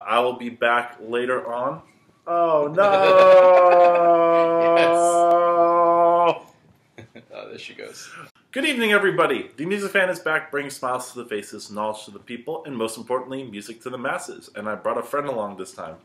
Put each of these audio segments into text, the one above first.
I will be back later on. Oh no! oh, there she goes. Good evening, everybody. The Music Fan is back, bringing smiles to the faces, knowledge to the people, and most importantly, music to the masses. And I brought a friend along this time.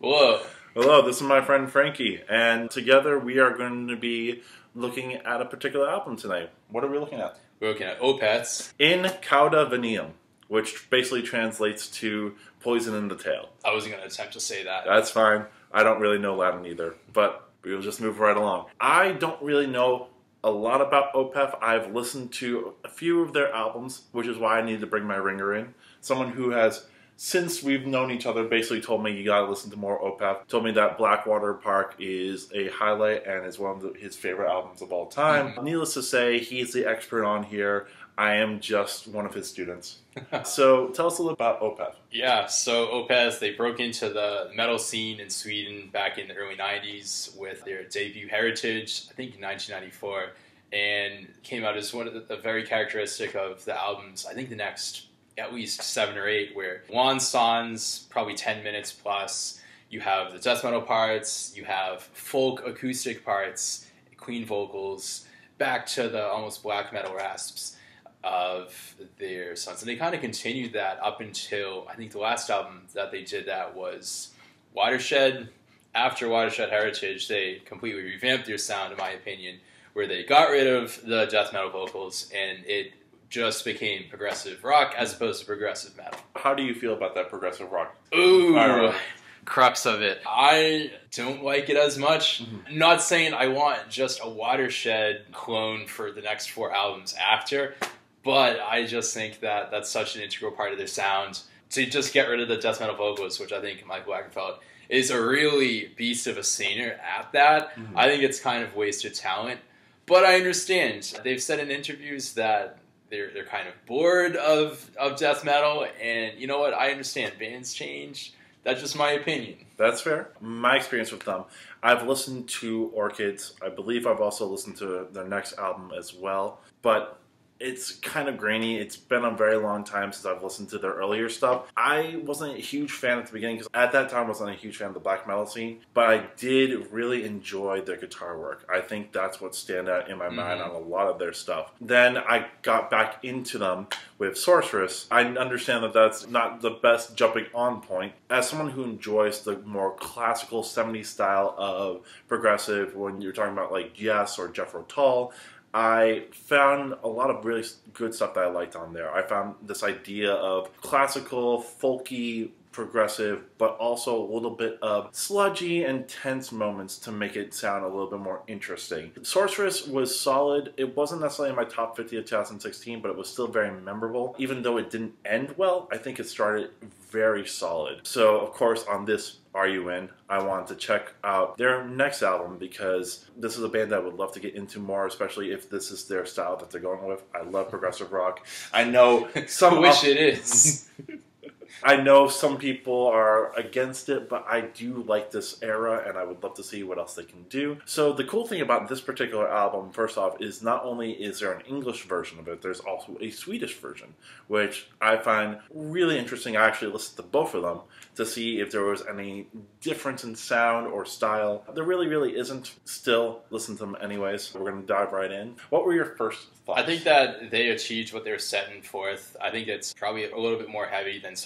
Whoa. Hello, this is my friend Frankie, and together we are going to be looking at a particular album tonight. What are we looking at? We're looking at Opeth's. In Cauda Venenum, which basically translates to poison in the tail. I wasn't going to attempt to say that. That's fine. I don't really know Latin either, but we'll just move right along. I don't really know a lot about Opeth. I've listened to a few of their albums, which is why I needed to bring my ringer in. Someone who has, since we've known each other, basically told me you gotta listen to more Opeth. Told me that Blackwater Park is a highlight and is one of the, his favorite albums of all time. Mhm. Needless to say, he's the expert on here. I am just one of his students. so tell us a little about Opeth. Yeah, so Opeth, they broke into the metal scene in Sweden back in the early 90s with their debut Heritage, I think in 1994, and came out as one of the, the very characteristic of the albums, I think the next at least seven or eight, where one songs, probably 10 minutes plus, you have the death metal parts, you have folk acoustic parts, clean vocals, back to the almost black metal rasps of their sons. And they kind of continued that up until I think the last album that they did that was Watershed. After Watershed Heritage, they completely revamped their sound, in my opinion, where they got rid of the death metal vocals and it just became progressive rock as opposed to progressive metal. How do you feel about that progressive rock? Ooh, Alright. crux of it. I don't like it as much. Mhm. Not saying I want just a watershed clone for the next four albums after, but I just think that that's such an integral part of their sound. To just get rid of the death metal vocals, which I think Michael Åkerfeldt is a really beast of a singer at that. Mhm. I think it's kind of wasted talent. But I understand. They've said in interviews that they're they're kind of bored of, of death metal and you know what? I understand. Bands change. That's just my opinion. That's fair. My experience with them, I've listened to Orchids. I believe I've also listened to their next album as well. But it's kind of grainy. It's been a very long time since I've listened to their earlier stuff. I wasn't a huge fan at the beginning because at that time I wasn't a huge fan of the black metal scene. But I did really enjoy their guitar work. I think that's what stand out in my mind Mhm. on a lot of their stuff. Then I got back into them with Sorceress. I understand that that's not the best jumping on point. As someone who enjoys the more classical 70s style of progressive, when you're talking about like Yes or Jethro Tull, I found a lot of really good stuff that I liked on there. I found this idea of classical, folky, progressive, but also a little bit of sludgy and tense moments to make it sound a little bit more interesting. Sorceress was solid. It wasn't necessarily in my top 50 of 2016, but it was still very memorable. Even though it didn't end well, I think it started very solid. So, of course, on this Are You In, I wanted to check out their next album because this is a band that I would love to get into more, especially if this is their style that they're going with. I love progressive rock. I know some I wish it is. I know some people are against it, but I do like this era and I would love to see what else they can do. So the cool thing about this particular album, first off, is not only is there an English version of it, there's also a Swedish version, which I find really interesting. I actually listened to both of them to see if there was any difference in sound or style. There really, really isn't. Still, listen to them anyways. We're going to dive right in. What were your first thoughts? I think that they achieved what they were setting forth. I think it's probably a little bit more heavy than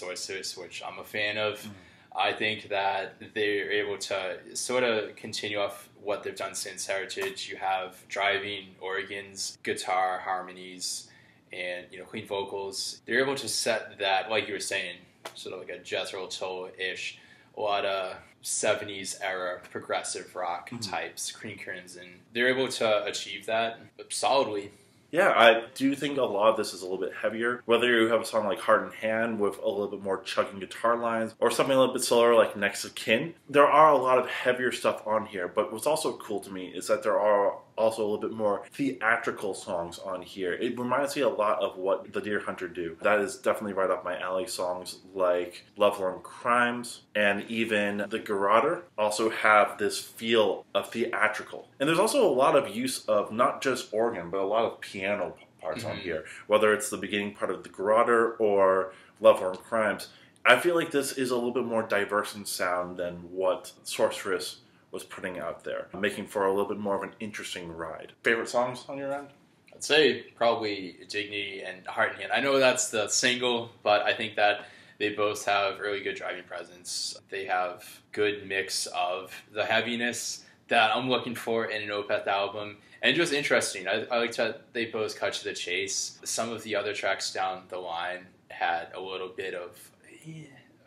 Which I'm a fan of. Mhm. I think that they're able to sort of continue off what they've done since Heritage. You have driving organs, guitar harmonies, and you know clean vocals. They're able to set that, like you were saying, sort of like a Jethro Tull ish, a lot of 70s era progressive rock Mhm. types, King Crimson. They're able to achieve that solidly. Yeah, I do think a lot of this is a little bit heavier. Whether you have a song like Heart in Hand with a little bit more chugging guitar lines, or something a little bit slower like Next of Kin, there are a lot of heavier stuff on here. But what's also cool to me is that there are also a little bit more theatrical songs on here. It reminds me a lot of what the Dear Hunter do. That is definitely right up my alley. Songs like Lovelorn Crimes and even The Garroter also have this feel of theatrical. And there's also a lot of use of not just organ, but a lot of piano parts on Mhm. here, whether it's the beginning part of the Garroter or Lovelorn Crimes. I feel like this is a little bit more diverse in sound than what Sorceress was putting out there, making for a little bit more of an interesting ride. Favorite songs on your end? I'd say probably Dignity and Heart and Hand. I know that's the single, but I think that they both have really good driving presence. They have good mix of the heaviness that I'm looking for in an Opeth album. And just interesting, I, I like that they both cut to the chase. Some of the other tracks down the line had a little bit of eh,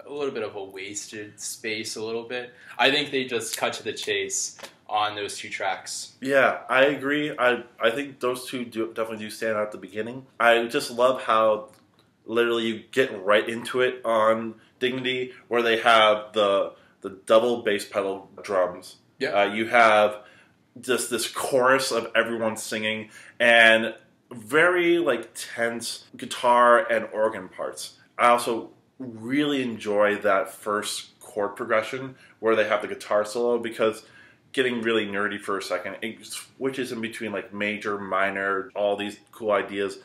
a little bit of a wasted space a little bit. I think they just cut to the chase on those two tracks. Yeah, I agree. I I think those two do definitely do stand out at the beginning. I just love how literally you get right into it on Dignity, where they have the the double bass pedal drums. Yeah. Uh, you have just this chorus of everyone singing and very like tense guitar and organ parts. I also really enjoy that first chord progression where they have the guitar solo because getting really nerdy for a second, it switches in between like major, minor, all these cool ideas,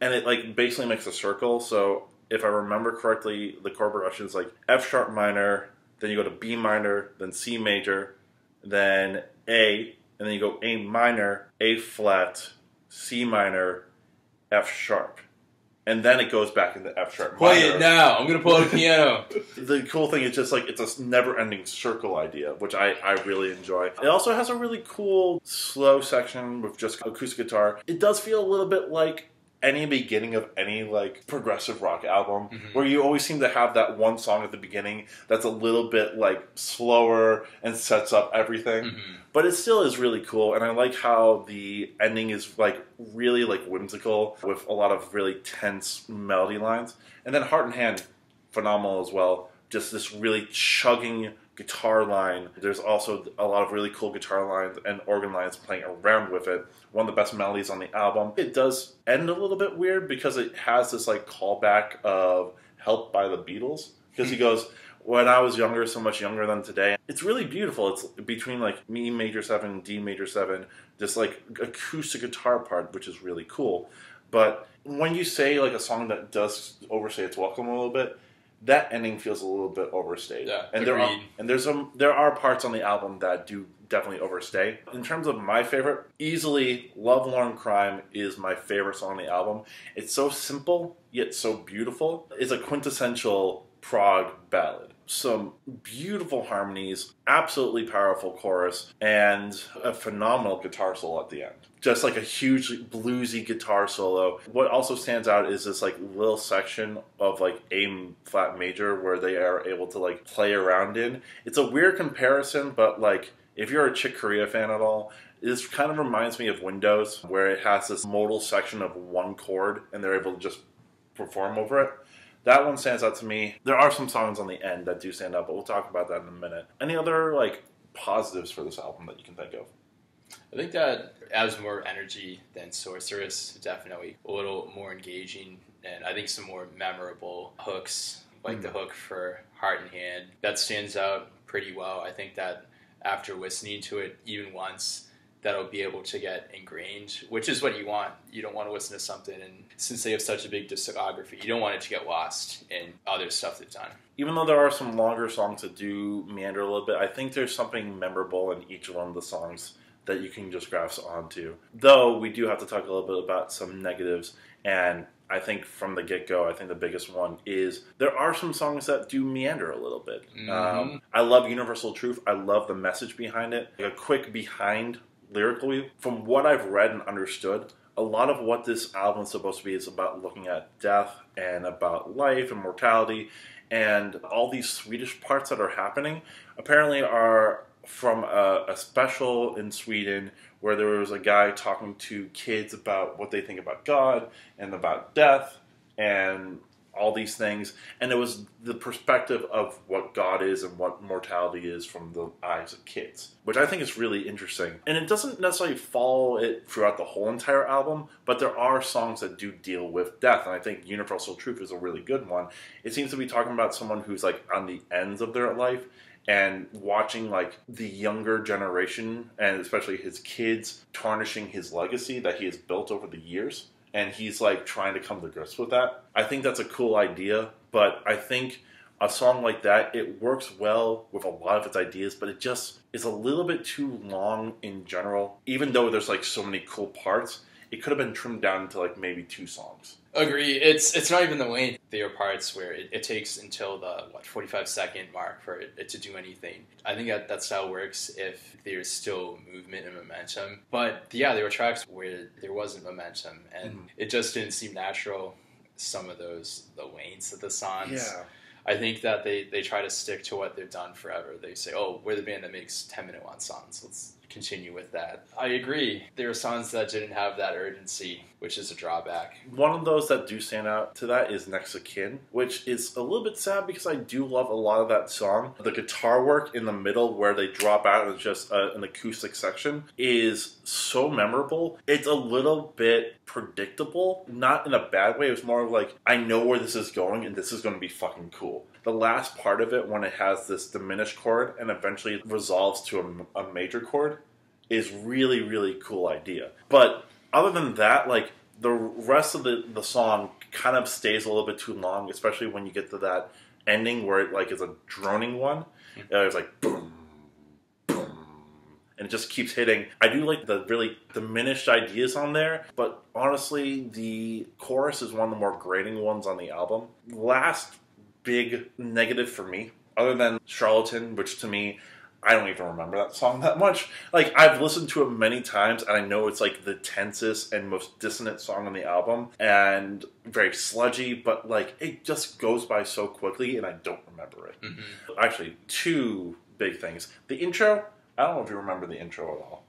and it like basically makes a circle. So if I remember correctly, the chord progression is like F sharp minor, then you go to B minor, then C major, then A, and then you go A minor, A flat, C minor, F sharp. And then it goes back into F sharp Play minor. it now. I'm gonna pull out a piano. The cool thing is just like it's a never-ending circle idea, which I, I really enjoy. It also has a really cool slow section with just acoustic guitar. It does feel a little bit like any beginning of any like progressive rock album, Mhm. where you always seem to have that one song at the beginning that's a little bit like slower and sets up everything. Mhm. But it still is really cool, and I like how the ending is like really like whimsical with a lot of really tense melody lines. And then Heart and Hand, phenomenal as well. Just this really chugging guitar line. There's also a lot of really cool guitar lines and organ lines playing around with it. One of the best melodies on the album. It does end a little bit weird because it has this like callback of Help by the Beatles. Because he goes, when I was younger, so much younger than today. It's really beautiful. It's between like me major seven, D major seven, this like acoustic guitar part, which is really cool. But when you say like a song that does overstay its welcome a little bit, that ending feels a little bit overstayed. Yeah, and there are and there's some there are parts on the album that do definitely overstay. In terms of my favorite, easily Lovelorn Crime is my favorite song on the album. It's so simple yet so beautiful. It's a quintessential prog ballad. Some beautiful harmonies, absolutely powerful chorus, and a phenomenal guitar solo at the end. Just like a huge bluesy guitar solo. What also stands out is this like little section of like A flat major where they are able to like play around in. It's a weird comparison, but like if you're a Chick Corea fan at all, this kind of reminds me of Windows, where it has this modal section of one chord and they're able to just perform over it. That one stands out to me. There are some songs on the end that do stand out, but we'll talk about that in a minute. Any other like positives for this album that you can think of? I think that adds more energy than Sorceress. Definitely a little more engaging, and I think some more memorable hooks, like the hmm. hook for Heart and Hand, that stands out pretty well. I think that after listening to it even once, that'll be able to get ingrained, which is what you want. You don't want to listen to something, and since they have such a big discography, you don't want it to get lost in other stuff they've done. Even though there are some longer songs that do meander a little bit, I think there's something memorable in each one of the songs that you can just grasp onto. Though we do have to talk a little bit about some negatives, and I think from the get go, I think the biggest one is there are some songs that do meander a little bit. Mhm. Um, I love Universal Truth. I love the message behind it. Like a quick behind lyrically, from what I've read and understood, a lot of what this album is supposed to be is about looking at death and about life and mortality, and all these Swedish parts that are happening apparently are from a, a special in Sweden where there was a guy talking to kids about what they think about God and about death and all these things. And it was the perspective of what God is and what mortality is from the eyes of kids, which I think is really interesting. And it doesn't necessarily follow it throughout the whole entire album, but there are songs that do deal with death. And I think Universal Truth is a really good one. It seems to be talking about someone who's like on the ends of their life and watching like the younger generation and especially his kids tarnishing his legacy that he has built over the years and he's like trying to come to grips with that. I think that's a cool idea, but I think a song like that it works well with a lot of its ideas, but it just is a little bit too long in general. Even though there's like so many cool parts, it could have been trimmed down to like maybe two songs. Agree. It's it's not even the Wayne. There are parts where it, it takes until the what forty five second mark for it, it, to do anything. I think that that style works if there's still movement and momentum. But yeah, there were tracks where there wasn't momentum, and mm-hmm. it just didn't seem natural. Some of those the Waynes of the songs. Yeah. I think that they, they try to stick to what they've done forever. They say, "Oh, we're the band that makes ten minute long songs. Let's continue with that. I agree. There are songs that didn't have that urgency, which is a drawback. One of those that do stand out to that is Next of Kin, which is a little bit sad because I do love a lot of that song. The guitar work in the middle where they drop out and it's just uh, an acoustic section is so memorable. It's a little bit predictable, not in a bad way. It was more like, I know where this is going and this is going to be fucking cool the last part of it when it has this diminished chord and eventually resolves to a, a, major chord is really really cool idea but other than that like the rest of the, the song kind of stays a little bit too long especially when you get to that ending where it like is a droning one. Mm-hmm. uh, it's like boom boom and it just keeps hitting. I do like the really diminished ideas on there but honestly the chorus is one of the more grating ones on the album. Last big negative for me, other than Charlatan, which to me, I don't even remember that song that much. Like, I've listened to it many times, and I know it's like the tensest and most dissonant song on the album, and very sludgy, but like, it just goes by so quickly, and I don't remember it. Mm-hmm. Actually, two big things. The intro, I don't know if you remember the intro at all,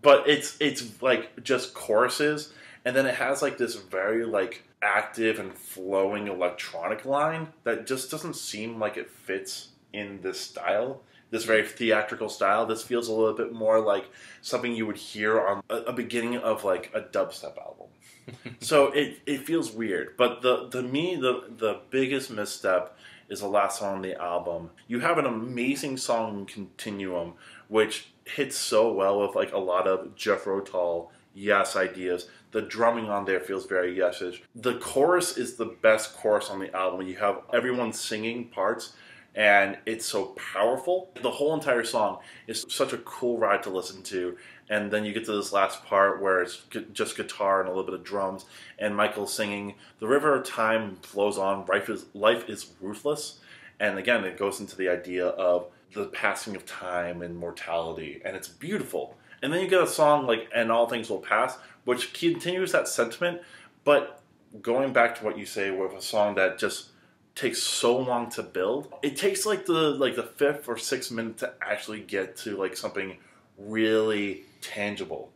but it's it's like just choruses, and then it has like this very like active and flowing electronic line that just doesn't seem like it fits in this style this very theatrical style this feels a little bit more like something you would hear on a, a beginning of like a dubstep album so it, it feels weird but the the me the the biggest misstep is the last song on the album you have an amazing song continuum which hits so well with like a lot of Jethro Tull yes ideas. The drumming on there feels very yesish. The chorus is the best chorus on the album. You have everyone singing parts, and it's so powerful. The whole entire song is such a cool ride to listen to. And then you get to this last part where it's just guitar and a little bit of drums, and Michael singing, "The river of time flows on. Life is life is ruthless." And again, it goes into the idea of the passing of time and mortality, and it's beautiful. And then you get a song like And All Things Will Pass, which continues that sentiment, but going back to what you say with a song that just takes so long to build, it takes like the like the fifth or sixth minute to actually get to like something really tangible.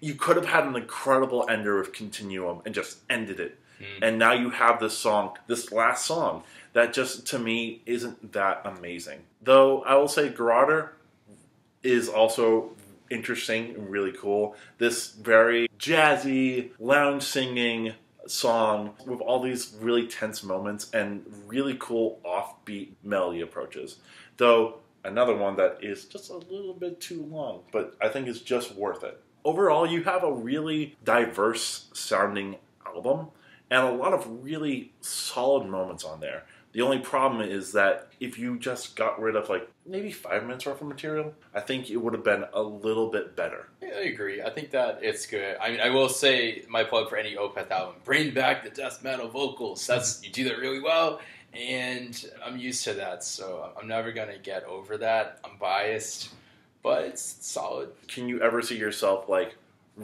You could have had an incredible ender of Continuum and just ended it. Mm. And now you have this song, this last song, that just to me isn't that amazing. Though I will say Garroter is also interesting and really cool. This very jazzy, lounge singing song with all these really tense moments and really cool offbeat melody approaches. Though another one that is just a little bit too long, but I think is just worth it. Overall, you have a really diverse sounding album and a lot of really solid moments on there. The only problem is that if you just got rid of like maybe five minutes worth of material, I think it would have been a little bit better. Yeah, I agree. I think that it's good. I mean, I will say my plug for any Opeth album: bring back the death metal vocals. That's you do that really well, and I'm used to that, so I'm never gonna get over that. I'm biased, but it's solid. Can you ever see yourself like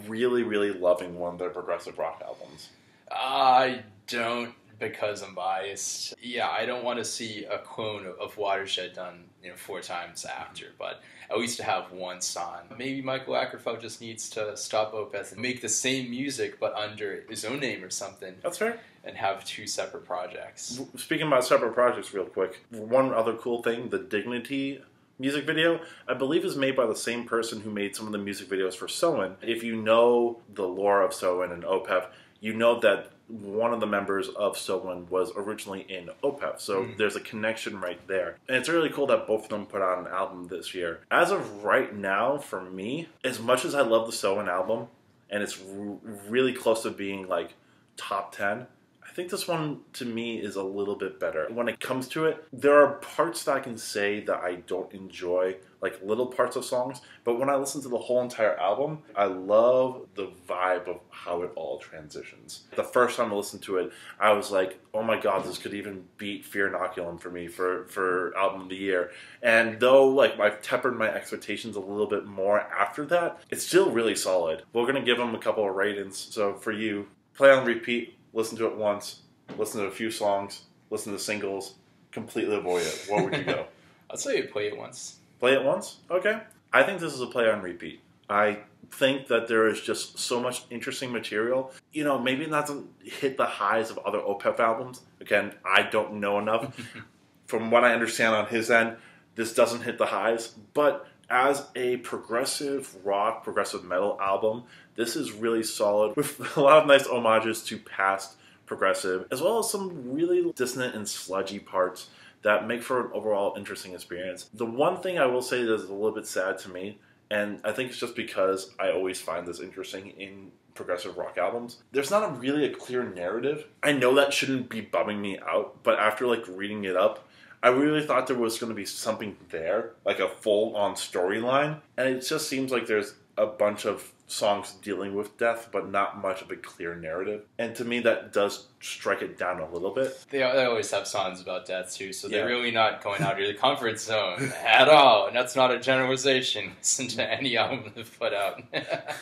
really, really loving one of their progressive rock albums? I don't because I'm biased. Yeah, I don't want to see a clone of Watershed done you know four times after, but at least to have one song. Maybe Michael Åkerfeldt just needs to stop Opeth and make the same music but under his own name or something. That's fair. And have two separate projects. Speaking about separate projects, real quick, one other cool thing: the Dignity music video, I believe is made by the same person who made some of the music videos for Soen. If you know the lore of Soen and Opeth, you know that one of the members of Soen was originally in Opeth, so mm. there's a connection right there. And it's really cool that both of them put out an album this year. As of right now, for me, as much as I love the Soen album, and it's r- really close to being like top 10, I think this one to me is a little bit better. When it comes to it, there are parts that I can say that I don't enjoy, like little parts of songs, but when I listen to the whole entire album, I love the vibe of how it all transitions. The first time I listened to it, I was like, oh my god, this could even beat Fear Inoculum for me for, for album of the year. And though like I've tempered my expectations a little bit more after that, it's still really solid. We're gonna give them a couple of ratings. So for you, play on repeat listen to it once, listen to a few songs, listen to singles, completely avoid it. What would you go? I'd say you play it once. Play it once? Okay. I think this is a play on repeat. I think that there is just so much interesting material. You know, maybe it doesn't hit the highs of other Opeth albums. Again, I don't know enough. From what I understand on his end, this doesn't hit the highs, but as a progressive rock, progressive metal album, this is really solid with a lot of nice homages to past progressive, as well as some really dissonant and sludgy parts that make for an overall interesting experience. The one thing I will say that is a little bit sad to me, and I think it's just because I always find this interesting in progressive rock albums. There's not a really a clear narrative. I know that shouldn't be bumming me out, but after like reading it up, I really thought there was going to be something there, like a full on storyline, and it just seems like there's a bunch of songs dealing with death, but not much of a clear narrative. And to me, that does strike it down a little bit. They, they always have songs about death too, so they're Yeah. really not going out of their comfort zone at all. And that's not a generalization. Listen to any album they've put out.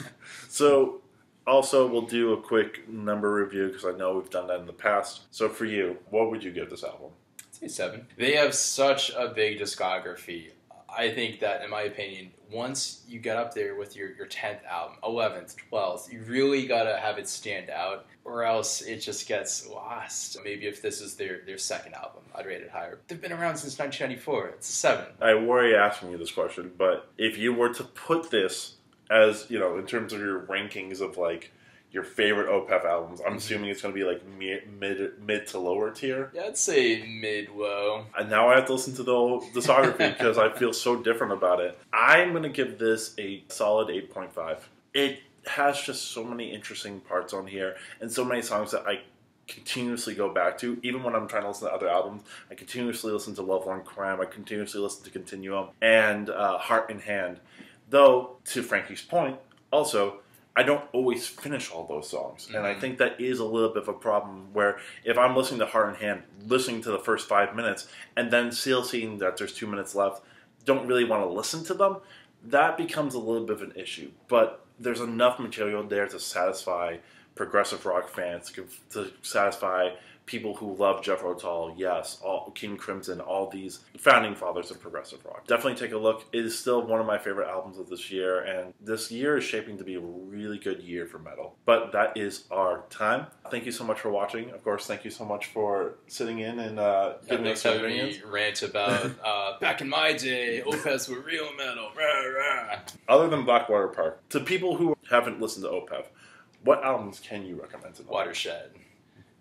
So, also, we'll do a quick number review because I know we've done that in the past. So, for you, what would you give this album? Say seven. They have such a big discography. I think that, in my opinion, once you get up there with your, your 10th album, 11th, 12th, you really got to have it stand out, or else it just gets lost. Maybe if this is their, their second album, I'd rate it higher. They've been around since 1994. It's a 7. I worry asking you this question, but if you were to put this as, you know, in terms of your rankings of like your favorite Opeth albums, I'm assuming it's going to be like mid, mid, mid to lower tier. Yeah, I'd say mid low. And now I have to listen to the whole discography because I feel so different about it. I'm going to give this a solid 8.5. It has just so many interesting parts on here and so many songs that I continuously go back to. Even when I'm trying to listen to other albums, I continuously listen to Lovelorn Crime, I continuously listen to Continuum and uh, Heart in Hand. Though, to Frankie's point, also, I don't always finish all those songs. And I Mhm. think that is a little bit of a problem where if I'm listening to Heart in Hand, listening to the first five minutes, and then still seeing that there's two minutes left, don't really want to listen to them, that becomes a little bit of an issue. But there's enough material there to satisfy progressive rock fans, to, to satisfy people who love Jethro Tull, yes, all King Crimson, all these founding fathers of progressive rock. Definitely take a look. It is still one of my favorite albums of this year, and this year is shaping to be a really good year for metal. But that is our time. Thank you so much for watching. Of course, thank you so much for sitting in and uh, giving us your opinions. rant about uh, back in my day, Opeth were real metal. Rah, rah. Other than Blackwater Park, to people who haven't listened to Opeth, what albums can you recommend to them? Watershed,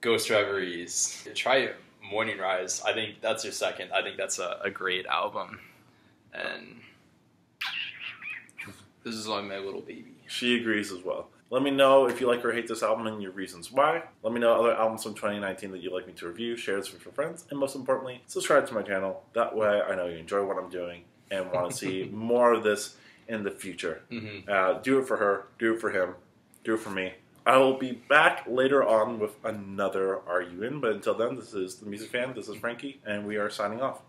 Ghost Reveries. Try Morningrise. I think that's your second. I think that's a, a great album. And this is on my little baby. She agrees as well. Let me know if you like or hate this album and your reasons why. Let me know other albums from 2019 that you'd like me to review, share this with your friends, and most importantly, subscribe to my channel. That way I know you enjoy what I'm doing and want to see more of this in the future. Mm-hmm. Uh, do it for her, do it for him, do it for me. I will be back later on with another Are You In? But until then, this is The Music Fan, this is Frankie, and we are signing off.